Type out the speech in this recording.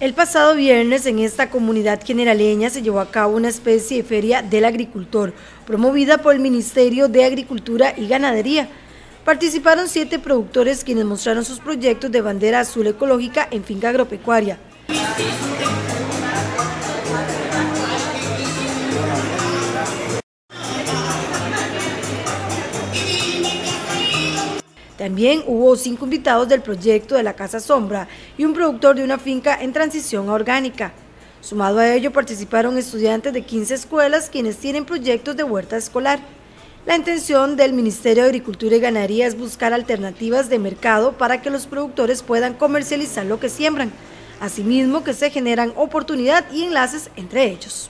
El pasado viernes en esta comunidad generaleña se llevó a cabo una especie de feria del agricultor, promovida por el Ministerio de Agricultura y Ganadería. Participaron siete productores quienes mostraron sus proyectos de bandera azul ecológica en finca agropecuaria. También hubo cinco invitados del proyecto de la Casa Sombra y un productor de una finca en transición orgánica. Sumado a ello participaron estudiantes de 15 escuelas quienes tienen proyectos de huerta escolar. La intención del Ministerio de Agricultura y Ganadería es buscar alternativas de mercado para que los productores puedan comercializar lo que siembran, asimismo que se generan oportunidad y enlaces entre ellos.